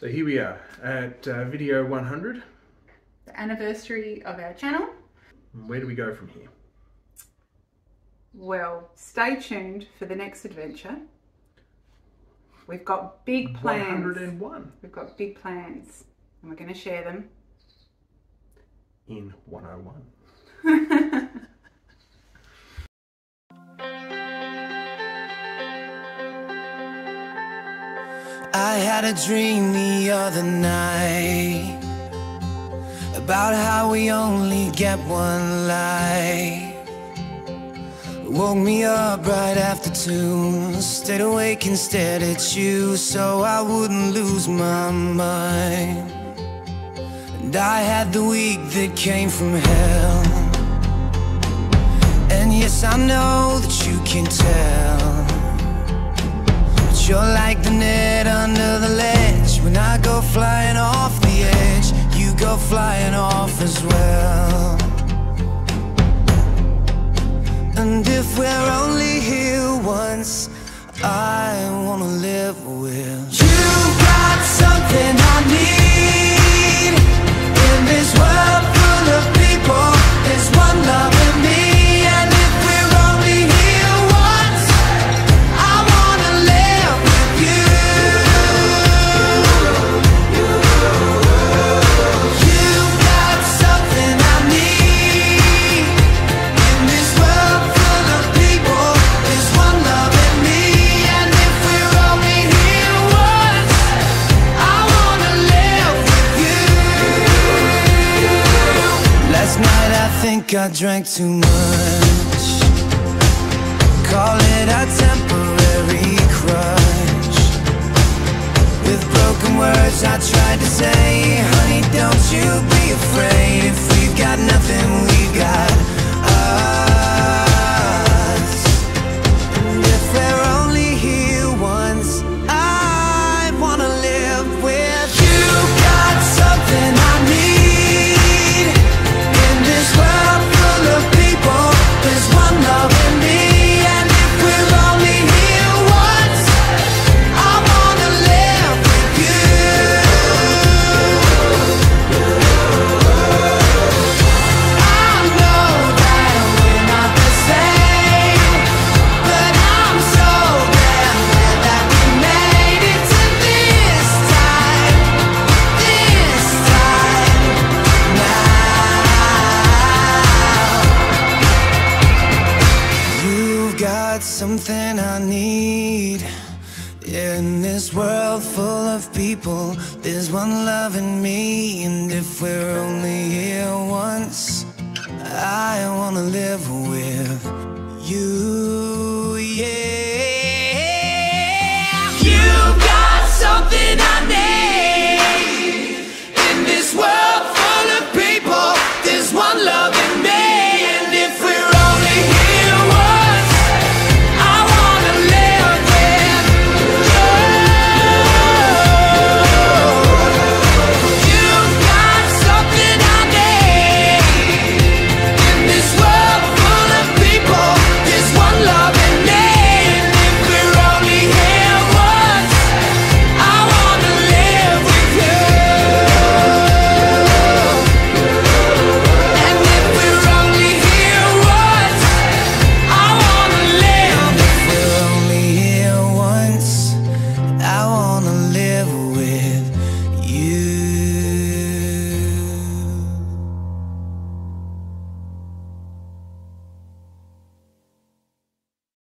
So here we are at uh, video 100. The anniversary of our channel. Where do we go from here? Well, stay tuned for the next adventure. We've got big plans. 101 We've got big plans and we're going to share them. in 101. I had a dream the other night about how we only get one life. Woke me up right after two, stayed awake and stared at you so I wouldn't lose my mind. And I had the week that came from hell. And yes, I know that you can tell. But you're like the net flying off as well. And if we're only here think I drank too much. Call it a temporary got something I need. In this world full of people, there's one love in me, and if we're only here once, I wanna live with you, yeah. You've got something.